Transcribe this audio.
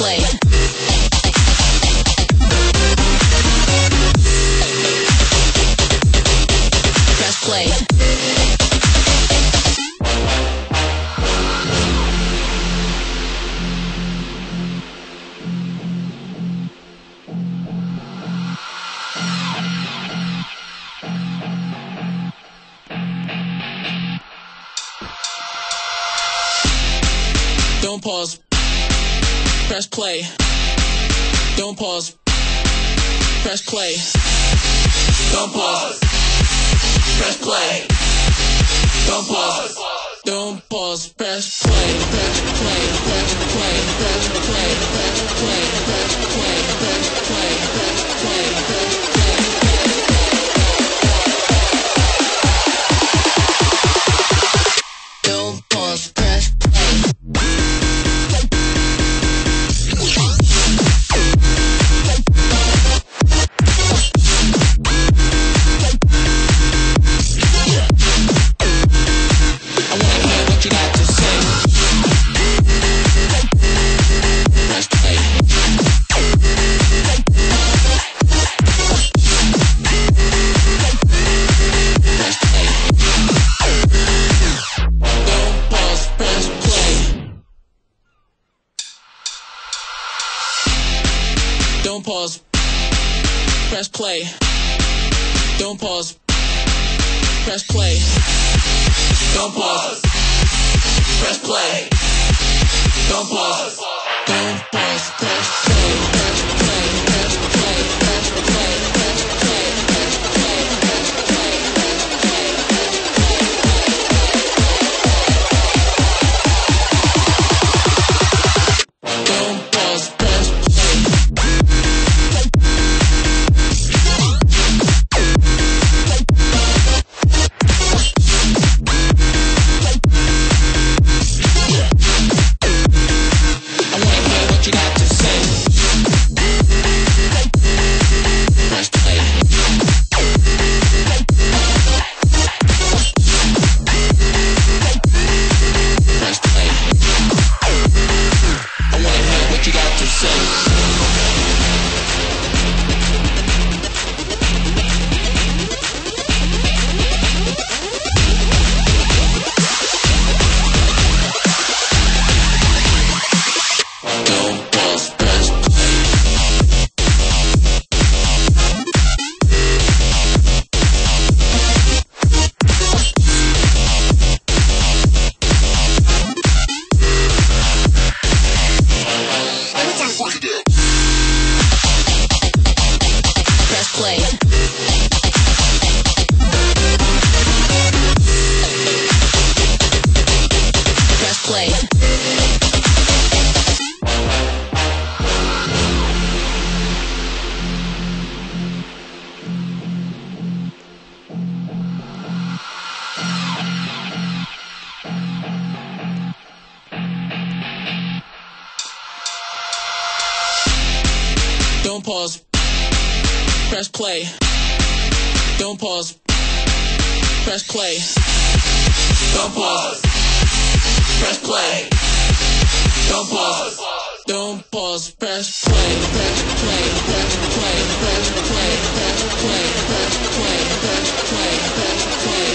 play. Press play. Don't pause. Press play. Don't pause. Press play. Don't pause. Press play. Don't pause. Don't pause. Press play. Press play. Press play. Press Don't pause. Press play. Don't pause. Press play. Don't pause. Press play. Don't pause. Don't pause. Press play. Don't pause. Press play. Don't pause. Press play. Don't pause. Press play. Don't pause. Don't pause. Press play. Press play. Press play. Press play. Press play. Press play. Press play. Press play.